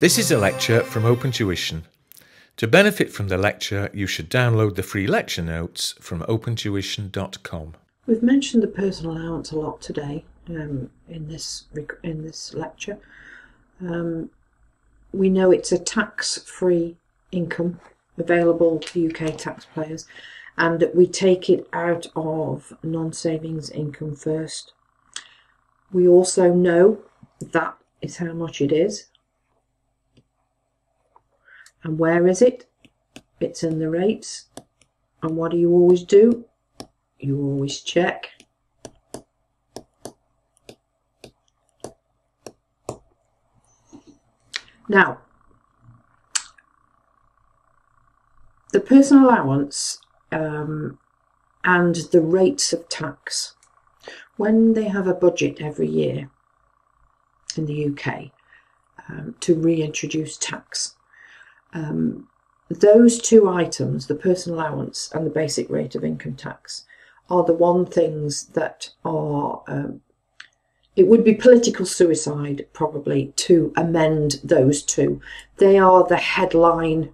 This is a lecture from Open Tuition. To benefit from the lecture, you should download the free lecture notes from opentuition.com. We've mentioned the personal allowance a lot today um, in this in this lecture. Um, we know it's a tax-free income available to UK taxpayers, and that we take it out of non-savings income first. We also know that is how much it is and where is it? It's in the rates. And what do you always do? You always check. Now, the personal allowance um, and the rates of tax, when they have a budget every year in the UK um, to reintroduce tax, um, those two items, the personal allowance and the basic rate of income tax, are the one things that are. Um, it would be political suicide probably to amend those two. They are the headline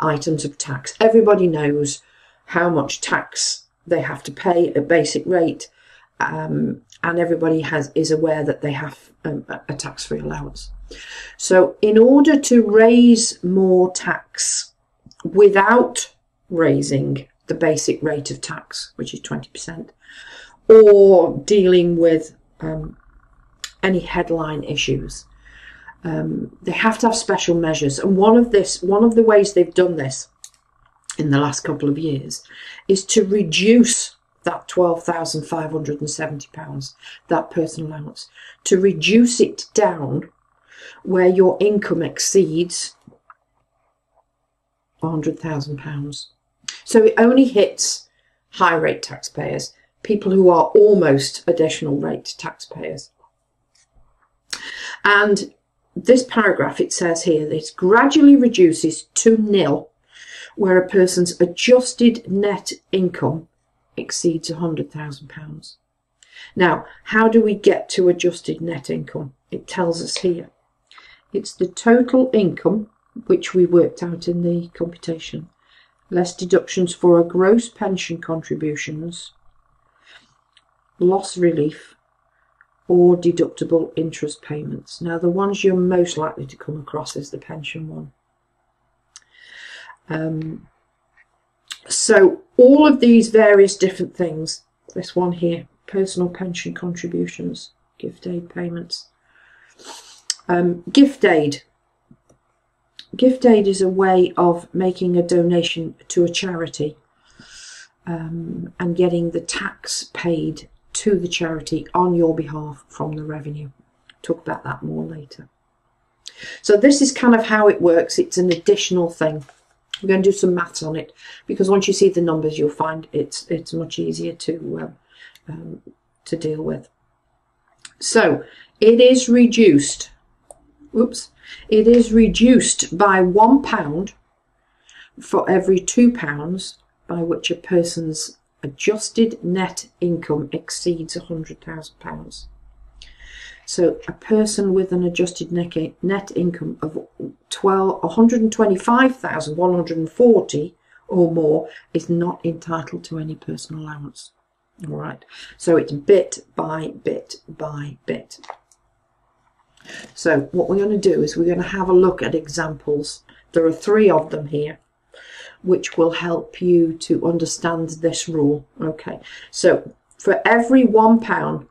items of tax. Everybody knows how much tax they have to pay at basic rate, um, and everybody has is aware that they have um, a tax-free allowance. So in order to raise more tax without raising the basic rate of tax, which is 20%, or dealing with um, any headline issues, um, they have to have special measures. And one of this, one of the ways they've done this in the last couple of years is to reduce that £12,570, that personal allowance, to reduce it down where your income exceeds £100,000. So it only hits high rate taxpayers, people who are almost additional rate taxpayers. And this paragraph, it says here that it gradually reduces to nil where a person's adjusted net income exceeds £100,000. Now, how do we get to adjusted net income? It tells us here. It's the total income, which we worked out in the computation, less deductions for a gross pension contributions, loss relief, or deductible interest payments. Now, the ones you're most likely to come across is the pension one. Um, so, all of these various different things, this one here, personal pension contributions, gift aid payments, um, gift aid. Gift aid is a way of making a donation to a charity um, and getting the tax paid to the charity on your behalf from the revenue. Talk about that more later. So this is kind of how it works. It's an additional thing. We're going to do some maths on it because once you see the numbers, you'll find it's it's much easier to um, um, to deal with. So it is reduced oops, it is reduced by one pound for every two pounds by which a person's adjusted net income exceeds £100,000. So a person with an adjusted net, net income of 12, 125,140 or more is not entitled to any personal allowance. All right, so it's bit by bit by bit. So what we're going to do is we're going to have a look at examples. There are three of them here which will help you to understand this rule. Okay, so for every one pound,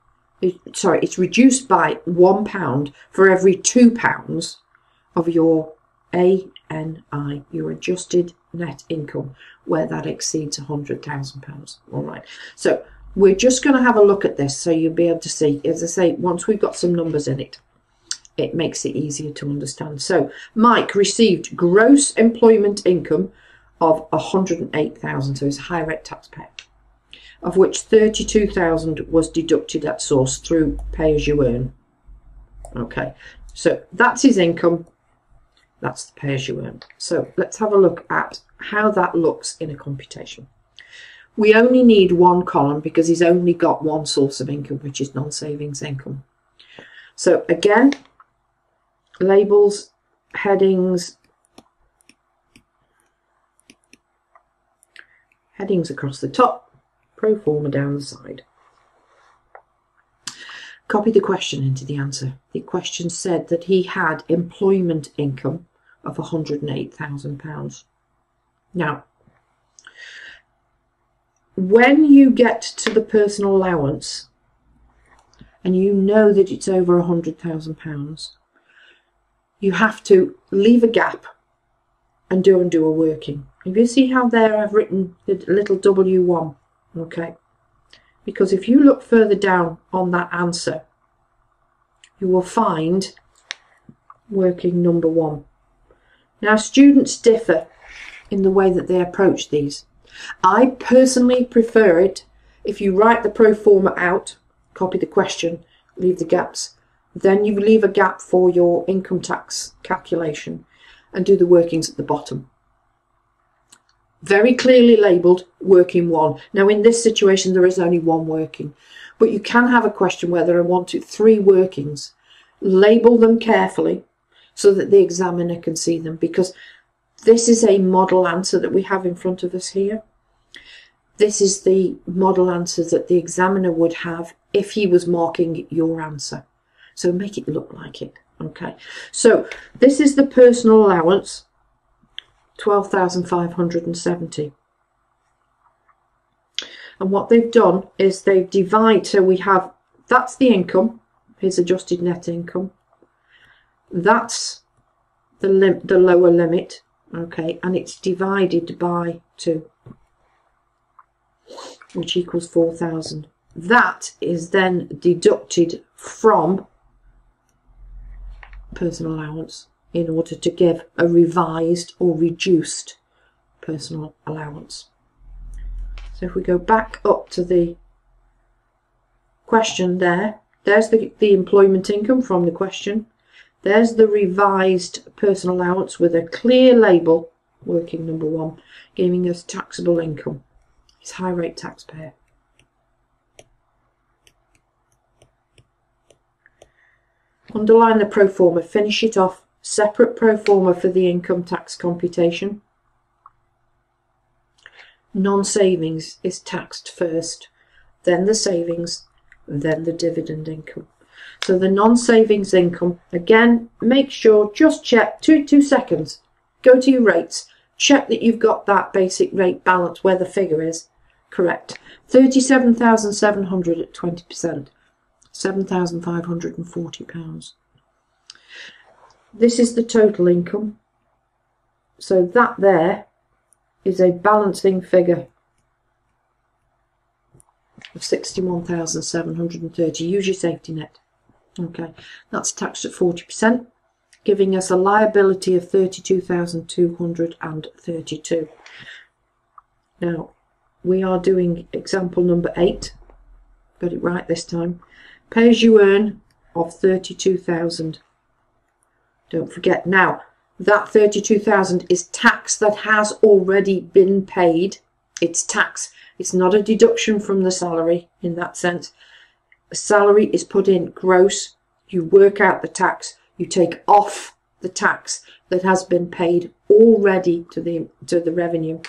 sorry, it's reduced by one pound for every two pounds of your ANI, your adjusted net income, where that exceeds £100,000. All right, so we're just going to have a look at this so you'll be able to see, as I say, once we've got some numbers in it it makes it easier to understand. So Mike received gross employment income of 108,000, so he's a high rate taxpayer, of which 32,000 was deducted at source through pay as you earn. Okay, so that's his income. That's the pay as you earn. So let's have a look at how that looks in a computation. We only need one column because he's only got one source of income, which is non-savings income. So again, labels headings, headings across the top, pro forma down the side. Copy the question into the answer. The question said that he had employment income of £108,000. Now, when you get to the personal allowance and you know that it's over £100,000, you have to leave a gap and do and do a working. If you see how there I've written the little W1, okay? Because if you look further down on that answer, you will find working number one. Now, students differ in the way that they approach these. I personally prefer it if you write the pro forma out, copy the question, leave the gaps, then you leave a gap for your income tax calculation and do the workings at the bottom. Very clearly labelled working one. Now in this situation there is only one working, but you can have a question whether I want to three workings. Label them carefully so that the examiner can see them because this is a model answer that we have in front of us here. This is the model answer that the examiner would have if he was marking your answer. So make it look like it. Okay, so this is the personal allowance, 12,570. And what they've done is they've divided, so we have, that's the income, his adjusted net income. That's the, lim the lower limit, okay, and it's divided by 2, which equals 4,000. That is then deducted from personal allowance in order to give a revised or reduced personal allowance. So if we go back up to the question there, there's the, the employment income from the question. There's the revised personal allowance with a clear label, working number one, giving us taxable income. He's high rate taxpayer. Underline the pro forma, finish it off, separate pro forma for the income tax computation. Non-savings is taxed first, then the savings, then the dividend income. So the non-savings income, again, make sure, just check, two, two seconds, go to your rates, check that you've got that basic rate balance where the figure is correct. 37,700 at 20%. £7,540. This is the total income. So that there is a balancing figure of 61,730. Use your safety net. Okay, that's taxed at 40%, giving us a liability of 32,232. Now, we are doing example number 8. Got it right this time. Pay as you earn of 32,000. Don't forget now, that 32,000 is tax that has already been paid. It's tax. It's not a deduction from the salary in that sense. A salary is put in gross. You work out the tax. You take off the tax that has been paid already to the to the revenue,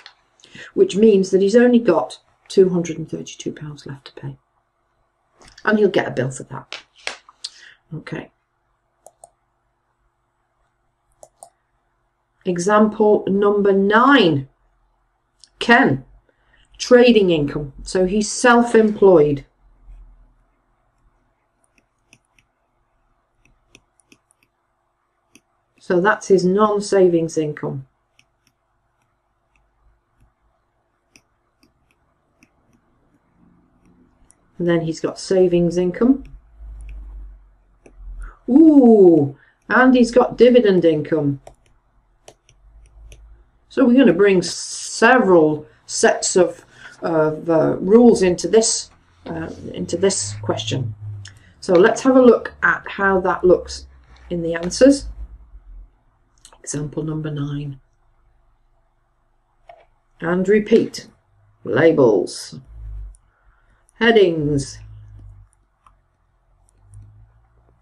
which means that he's only got £232 left to pay and you'll get a bill for that. Okay. Example number nine. Ken, trading income. So he's self-employed. So that's his non-savings income. And then he's got savings income. Ooh, and he's got dividend income. So we're going to bring several sets of, of uh, rules into this uh, into this question. So let's have a look at how that looks in the answers. Example number nine. And repeat. Labels. Headings.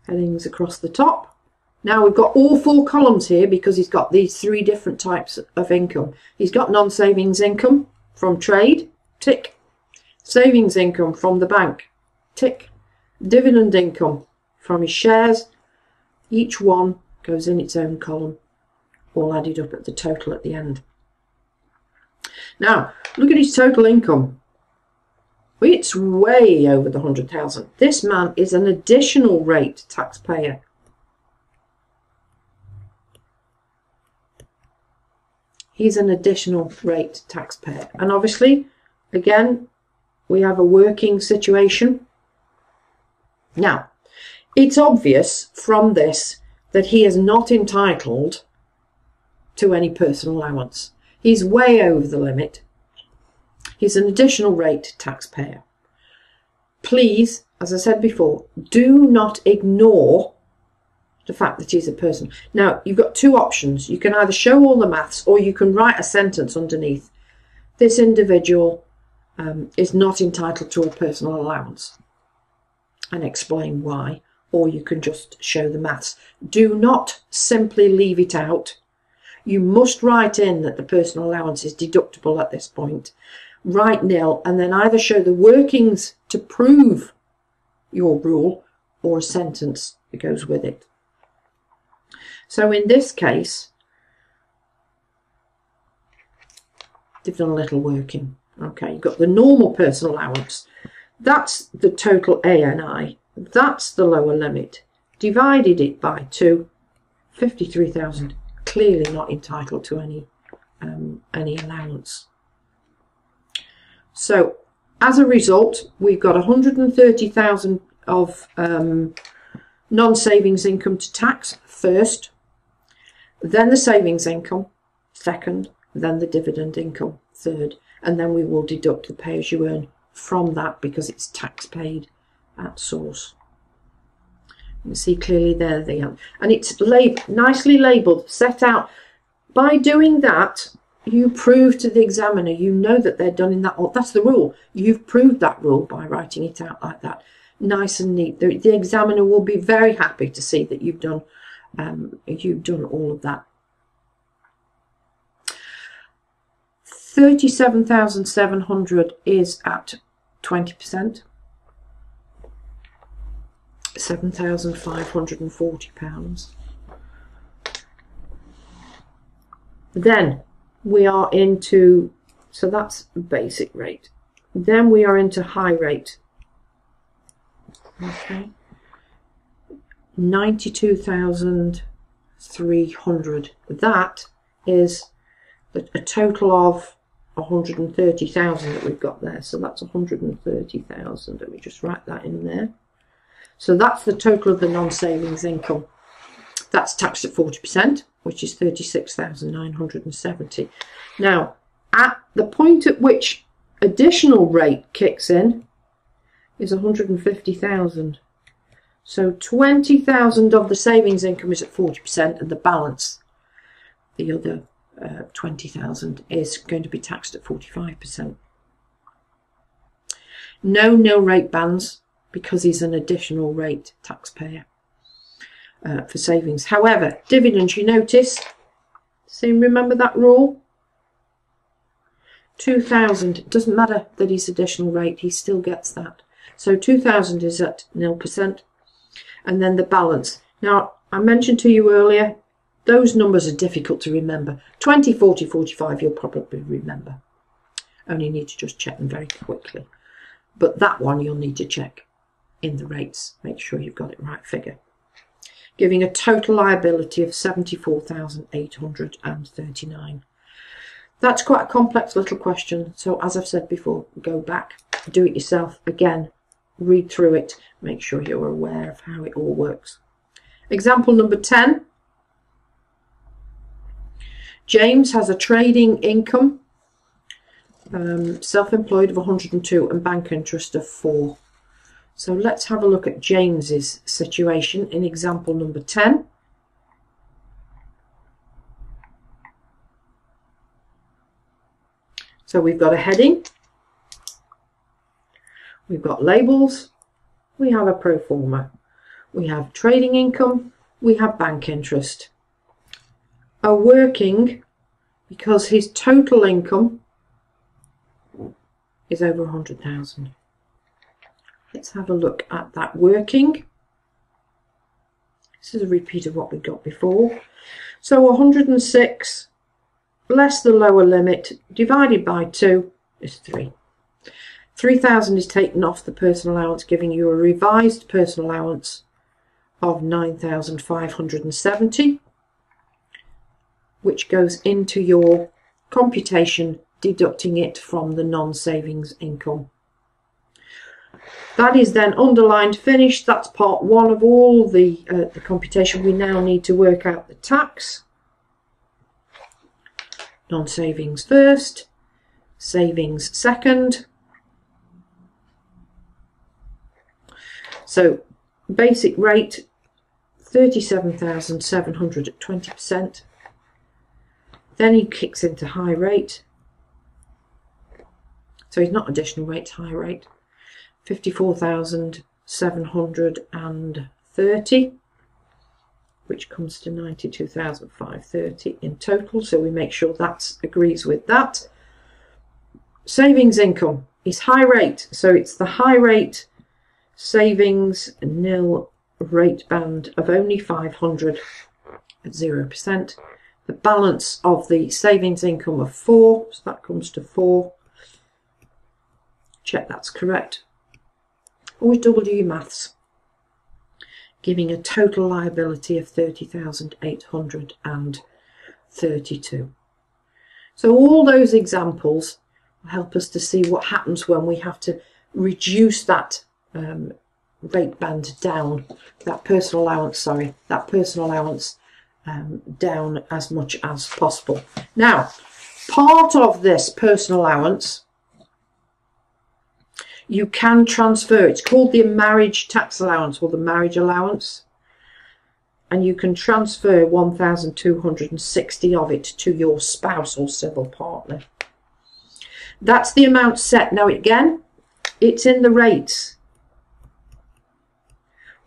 Headings across the top. Now we've got all four columns here because he's got these three different types of income. He's got non-savings income from trade, tick. Savings income from the bank, tick. Dividend income from his shares. Each one goes in its own column, all added up at the total at the end. Now, look at his total income. It's way over the 100,000. This man is an additional rate taxpayer. He's an additional rate taxpayer. And obviously, again, we have a working situation. Now, it's obvious from this that he is not entitled to any personal allowance. He's way over the limit. He's an additional rate taxpayer. Please, as I said before, do not ignore the fact that he's a person. Now, you've got two options. You can either show all the maths or you can write a sentence underneath. This individual um, is not entitled to a personal allowance and explain why, or you can just show the maths. Do not simply leave it out. You must write in that the personal allowance is deductible at this point. Write nil and then either show the workings to prove your rule or a sentence that goes with it. So in this case, they've done a little working. Okay, you've got the normal personal allowance. That's the total ANI. That's the lower limit. Divided it by 2, 53,000. Clearly not entitled to any um, any allowance. So as a result, we've got 130,000 of um, non-savings income to tax first, then the savings income second, then the dividend income third and then we will deduct the pay as you earn from that because it's tax paid at source. You can see clearly there they are. And it's lab nicely labelled, set out. By doing that, you prove to the examiner, you know that they're done in that, that's the rule. You've proved that rule by writing it out like that. Nice and neat. The, the examiner will be very happy to see that you've done, um, you've done all of that 37,700 is at 20%. £7,540. Then we are into, so that's basic rate. Then we are into high rate. Okay. 92,300. That is a total of 130,000 that we've got there. So that's 130,000. Let me just write that in there. So that's the total of the non-savings income. That's taxed at 40%, which is 36,970. Now, at the point at which additional rate kicks in is 150,000. So 20,000 of the savings income is at 40% and the balance, the other uh, 20,000 is going to be taxed at 45%. No nil rate bands because he's an additional rate taxpayer uh, for savings. However, dividends, you notice, see, remember that rule? 2,000, it doesn't matter that he's additional rate, he still gets that. So 2,000 is at nil percent and then the balance. Now, I mentioned to you earlier, those numbers are difficult to remember. 20, 40, 45 you'll probably remember. Only need to just check them very quickly. But that one you'll need to check in the rates. Make sure you've got it right figure. Giving a total liability of 74,839. That's quite a complex little question. So as I've said before, go back, do it yourself again, read through it, make sure you're aware of how it all works. Example number 10. James has a trading income, um, self-employed of 102 and bank interest of 4. So let's have a look at James's situation in example number 10. So we've got a heading, we've got labels, we have a pro forma, we have trading income, we have bank interest. A working, because his total income is over 100,000. Let's have a look at that working. This is a repeat of what we got before. So 106 less the lower limit divided by 2 is 3. 3,000 is taken off the personal allowance, giving you a revised personal allowance of 9,570, which goes into your computation, deducting it from the non-savings income. That is then underlined finished. That's part one of all the, uh, the computation. We now need to work out the tax. Non-savings first, savings second. So basic rate 37,700 at 20%. Then he kicks into high rate. So he's not additional rate, high rate. 54,730 which comes to 92,530 in total. So we make sure that agrees with that. Savings income is high rate. So it's the high rate savings nil rate band of only 500 at 0%. The balance of the savings income of 4, so that comes to 4. Check that's correct. Always double do your maths. Giving a total liability of 30,832. So all those examples help us to see what happens when we have to reduce that um, rate band down, that personal allowance, sorry, that personal allowance um, down as much as possible. Now, part of this personal allowance you can transfer. It's called the marriage tax allowance or the marriage allowance. And you can transfer 1,260 of it to your spouse or civil partner. That's the amount set. Now again, it's in the rates.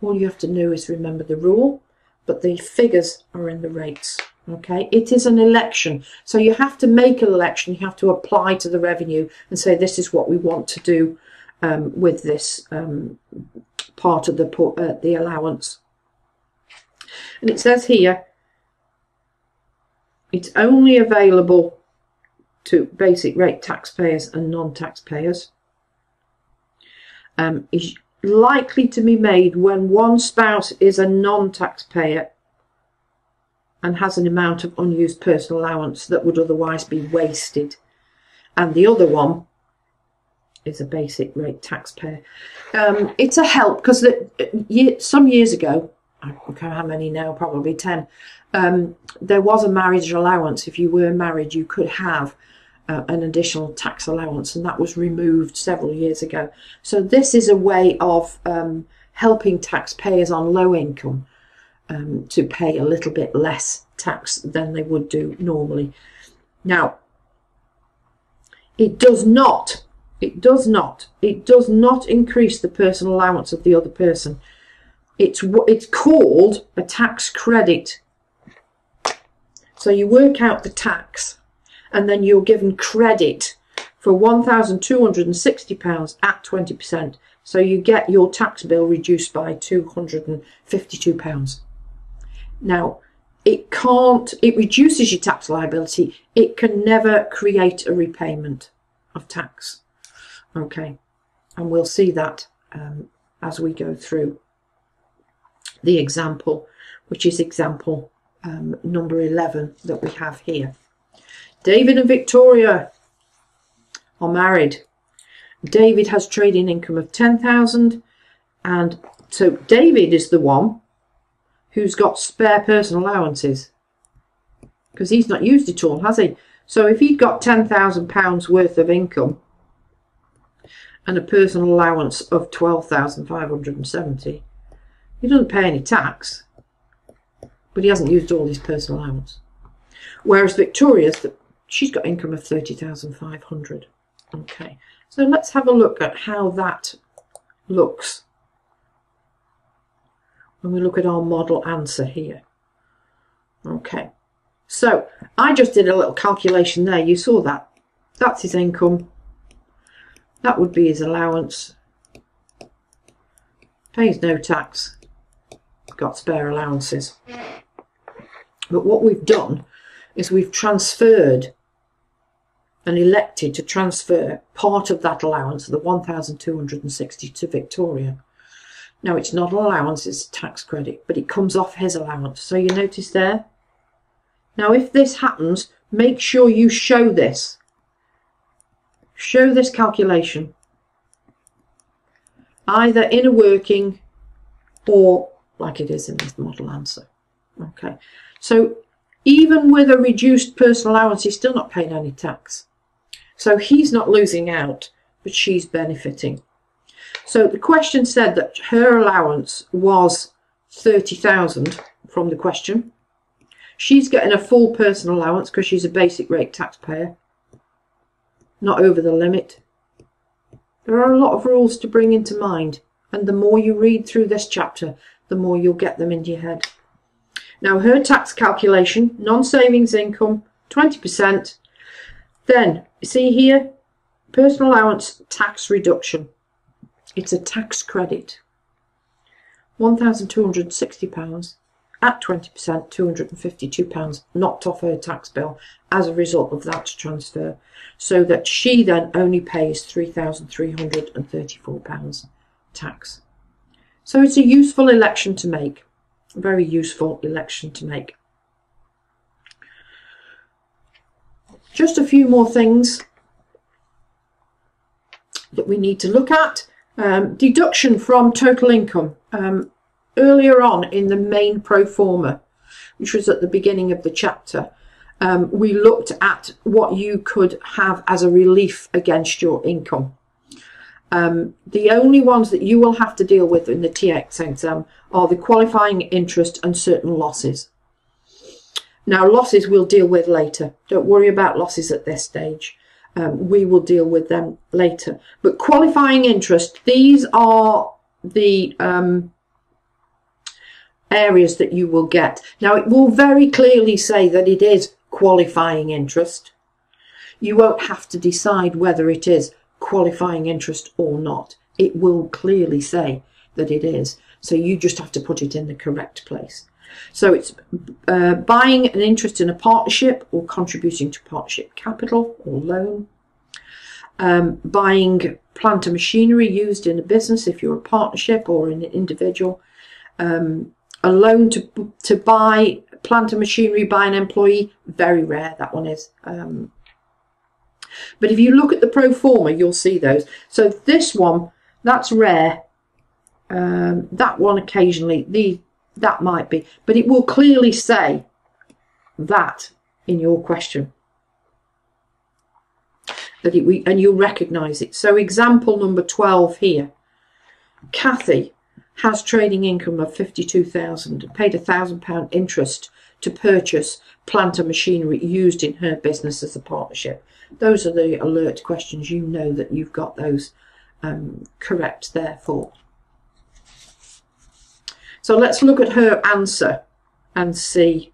All you have to do is remember the rule, but the figures are in the rates. Okay, it is an election. So you have to make an election, you have to apply to the revenue and say this is what we want to do um, with this um, part of the uh, the allowance. And it says here, it's only available to basic rate taxpayers and non-taxpayers. Um, is likely to be made when one spouse is a non-taxpayer and has an amount of unused personal allowance that would otherwise be wasted. And the other one is a basic rate taxpayer. Um, it's a help because some years ago, I don't know how many now, probably 10, um, there was a marriage allowance. If you were married, you could have uh, an additional tax allowance, and that was removed several years ago. So, this is a way of um, helping taxpayers on low income um, to pay a little bit less tax than they would do normally. Now, it does not it does not. It does not increase the personal allowance of the other person. It's it's called a tax credit. So you work out the tax, and then you're given credit for one thousand two hundred and sixty pounds at twenty percent. So you get your tax bill reduced by two hundred and fifty-two pounds. Now, it can't. It reduces your tax liability. It can never create a repayment of tax. Okay, and we'll see that um, as we go through the example, which is example um, number 11 that we have here. David and Victoria are married. David has trading income of 10,000 and so David is the one who's got spare personal allowances because he's not used it all, has he? So if he'd got £10,000 worth of income and a personal allowance of 12,570. He doesn't pay any tax, but he hasn't used all his personal allowance. Whereas Victoria's, she's got income of 30,500. Okay, so let's have a look at how that looks when we look at our model answer here. Okay, so I just did a little calculation there. You saw that. That's his income. That would be his allowance. Pays no tax. Got spare allowances. But what we've done is we've transferred and elected to transfer part of that allowance, the 1,260 to Victoria. Now it's not an allowance, it's a tax credit, but it comes off his allowance. So you notice there? Now if this happens, make sure you show this. Show this calculation. Either in a working or like it is in this model answer. Okay, so even with a reduced personal allowance, he's still not paying any tax. So he's not losing out, but she's benefiting. So the question said that her allowance was 30,000 from the question. She's getting a full personal allowance because she's a basic rate taxpayer, not over the limit. There are a lot of rules to bring into mind, and the more you read through this chapter, the more you'll get them into your head. Now, her tax calculation, non savings income, 20%. Then, see here, personal allowance tax reduction. It's a tax credit. £1,260 at 20%, £252 knocked off her tax bill as a result of that transfer, so that she then only pays £3,334 tax. So it's a useful election to make, a very useful election to make. Just a few more things that we need to look at. Um, deduction from total income. Um, earlier on in the main pro forma, which was at the beginning of the chapter, um, we looked at what you could have as a relief against your income. Um, the only ones that you will have to deal with in the TX exam are the qualifying interest and certain losses. Now, losses we'll deal with later. Don't worry about losses at this stage. Um, we will deal with them later. But qualifying interest, these are the um, areas that you will get. Now, it will very clearly say that it is qualifying interest. You won't have to decide whether it is qualifying interest or not. It will clearly say that it is. So you just have to put it in the correct place. So it's uh, buying an interest in a partnership or contributing to partnership capital or loan. Um, buying plant and machinery used in a business if you're a partnership or an individual. Um, a loan to to buy plant and machinery by an employee, very rare that one is. Um, but if you look at the pro forma, you'll see those. So this one, that's rare. Um, that one occasionally, the that might be, but it will clearly say that in your question. That it, we, and you'll recognise it. So example number 12 here. Kathy has trading income of 52,000 and paid a thousand pound interest to purchase plant and machinery used in her business as a partnership. Those are the alert questions. You know that you've got those um, correct therefore. So let's look at her answer and see.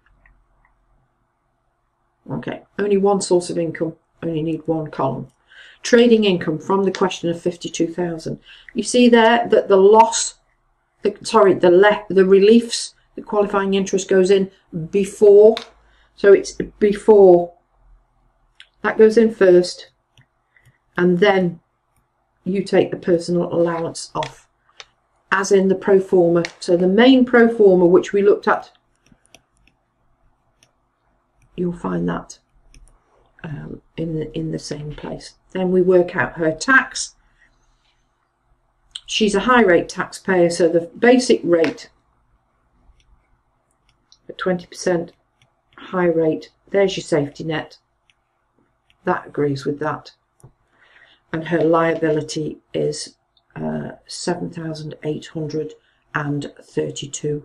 Okay, only one source of income, only need one column. Trading income from the question of 52,000. You see there that the loss the, sorry, the the reliefs, the qualifying interest goes in before. So it's before. That goes in first. And then you take the personal allowance off, as in the pro forma. So the main pro forma, which we looked at, you'll find that um, in the in the same place. Then we work out her tax She's a high rate taxpayer, so the basic rate at 20% high rate, there's your safety net. That agrees with that. And her liability is uh, £7,832.